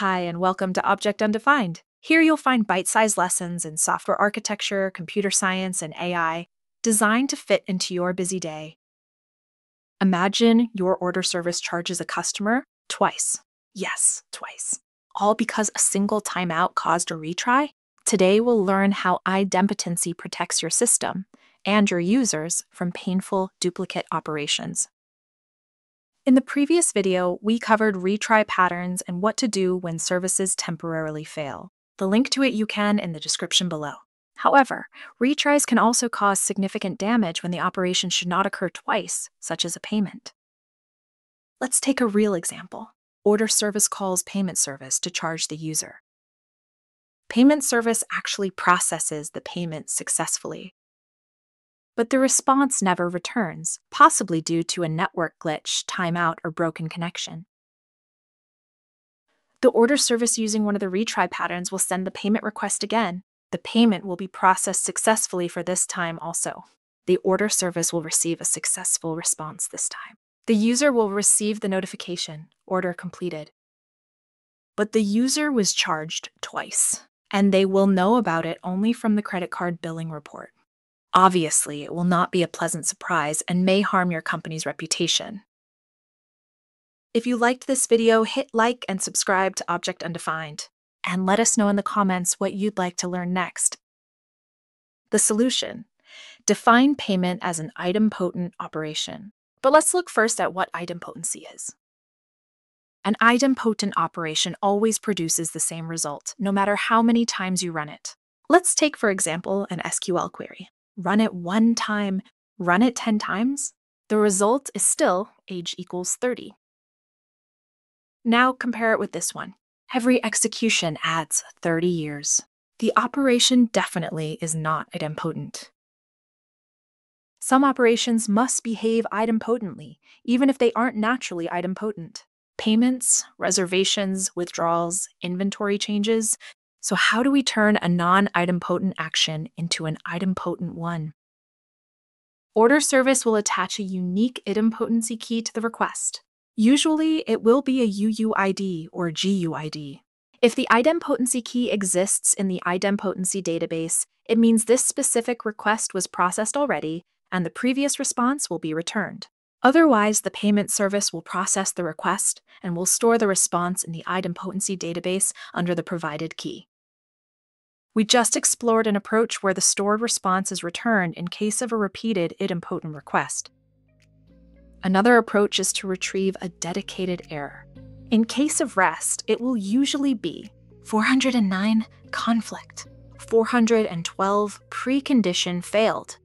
Hi, and welcome to Object Undefined. Here you'll find bite sized lessons in software architecture, computer science, and AI designed to fit into your busy day. Imagine your order service charges a customer twice. Yes, twice. All because a single timeout caused a retry? Today we'll learn how idempotency protects your system and your users from painful duplicate operations. In the previous video, we covered retry patterns and what to do when services temporarily fail. The link to it you can in the description below. However, retries can also cause significant damage when the operation should not occur twice, such as a payment. Let's take a real example. Order service calls payment service to charge the user. Payment service actually processes the payment successfully, but the response never returns, possibly due to a network glitch, timeout, or broken connection. The order service using one of the retry patterns will send the payment request again. The payment will be processed successfully for this time also. The order service will receive a successful response this time. The user will receive the notification, order completed. But the user was charged twice, and they will know about it only from the credit card billing report. Obviously, it will not be a pleasant surprise and may harm your company's reputation. If you liked this video, hit like and subscribe to Object Undefined, and let us know in the comments what you'd like to learn next. The solution define payment as an idempotent operation. But let's look first at what idempotency is. An idempotent operation always produces the same result, no matter how many times you run it. Let's take, for example, an SQL query run it one time, run it 10 times, the result is still age equals 30. Now compare it with this one. Every execution adds 30 years. The operation definitely is not idempotent. Some operations must behave idempotently, even if they aren't naturally idempotent. Payments, reservations, withdrawals, inventory changes, so, how do we turn a non idempotent action into an idempotent one? Order service will attach a unique idempotency key to the request. Usually, it will be a UUID or GUID. If the idempotency key exists in the idempotency database, it means this specific request was processed already and the previous response will be returned. Otherwise, the payment service will process the request and will store the response in the idempotency database under the provided key. We just explored an approach where the stored response is returned in case of a repeated idempotent request. Another approach is to retrieve a dedicated error. In case of REST, it will usually be 409 conflict, 412 precondition failed.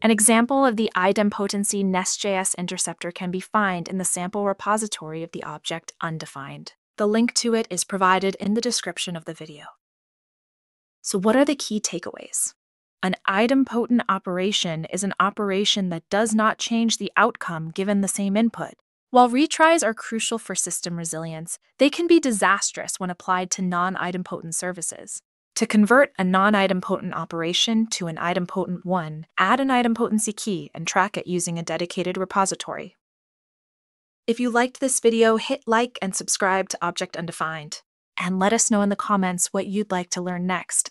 An example of the idempotency Nest.js interceptor can be found in the sample repository of the object undefined. The link to it is provided in the description of the video. So, what are the key takeaways? An idempotent operation is an operation that does not change the outcome given the same input. While retries are crucial for system resilience, they can be disastrous when applied to non idempotent services. To convert a non idempotent operation to an idempotent one, add an idempotency key and track it using a dedicated repository. If you liked this video, hit like and subscribe to Object Undefined. And let us know in the comments what you'd like to learn next.